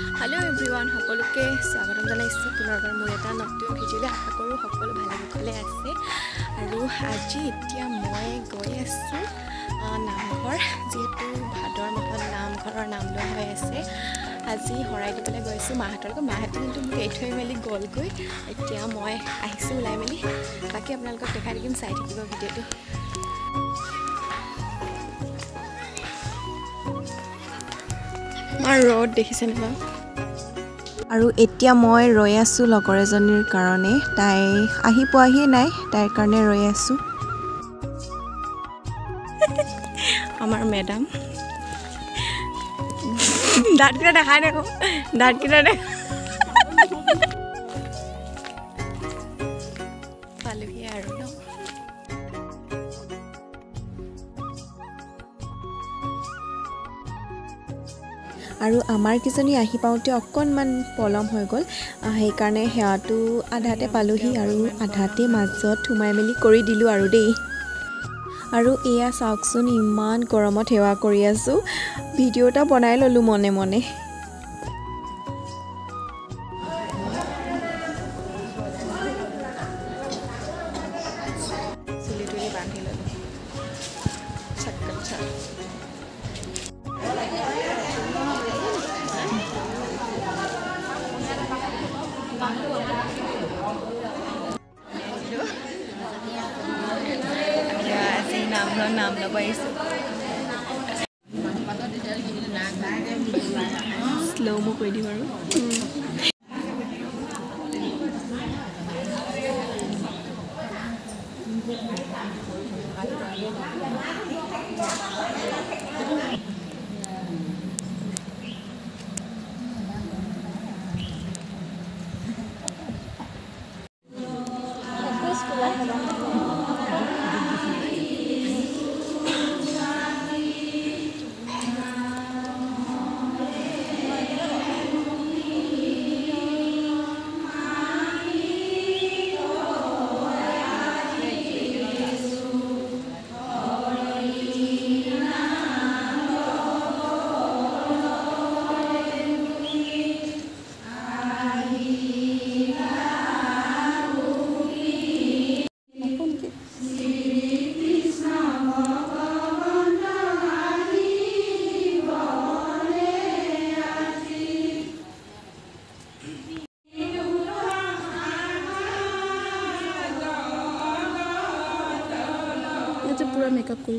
Hello everyone সকলোকে স্বাগতম জনাইছোঁ। পুনৰবাৰ মোৰ এটা নতুন ভিডিঅ'লৈ আশা কৰোঁ সকলো ভালে কুশলে আছে। আৰু আজি এতিয়া মই গৈ আছোঁ নামঘৰ। যিহেতু ভাদৰ মাহত নামঘৰৰ নাম লোৱা হৈ আছে। আজি শৰাই দিবলৈ গৈছোঁ মাহঁতৰ লগত। মাহঁতে কিন্তু মোক এৰি থৈ মেলি গ'লগৈ। এতিয়া মই আহিছোঁ ওলাই মেলি। বাকী আপোনালোকক দেখাই থাকিম চাই থাকিব ভিডিঅ'টো। আমাৰ ৰ'দ দেখিছেনে বাৰু? আৰু এতিয়া মই ৰৈ আছোঁ লগৰ এজনীৰ কাৰণে। তাই আহি পোৱাহিয়ে নাই তাইৰ কাৰণে ৰৈ আছোঁ। আমাৰ মেডাম। দাঁতকেইটা দেখাই দেখোঁ দাঁতকেইটা দেখ পালোহি আৰু ন? আৰু আমাৰ কেইজনী আহি পাওঁতে অকণমান পলম হৈ গ'ল। সেইকাৰণে সেৱাটো আধাতে পালোহি আৰু আধাতে মাজত সোমাই মেলি কৰি দিলোঁ আৰু দেই। আৰু এয়া চাওকচোন ইমান গৰমত সেৱা কৰি আছোঁ। ভিডিঅ' এটা বনাই ল'লোঁ মনে মনে। বান্ধি ল'লোঁ। নাম আহিছোঁ। শ্ল' মই কৈ দিম আৰু। पूरा मेकअप कर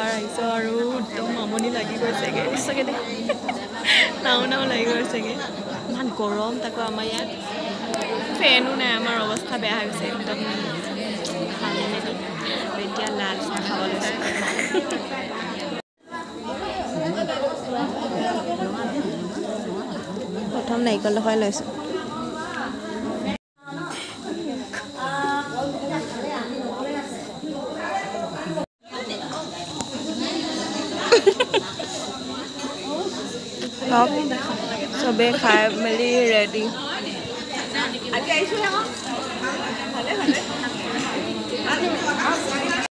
প্ৰথমবাৰ আহিছোঁ আৰু একদম আমনি লাগি গৈছেগৈ। চাগে দে নাও নাও লাগি গৈছেগৈ। ইমান গৰম তাকো আমাৰ ইয়াত। ফেনো নাই আমাৰ অৱস্থা বেয়া হৈ গৈছে। একদম এতিয়া লাল চাহ খাব লৈছোঁ। প্ৰথম নাৰিকল দখৰাই লৈছোঁ। চবেই খাই মেলি ৰেডি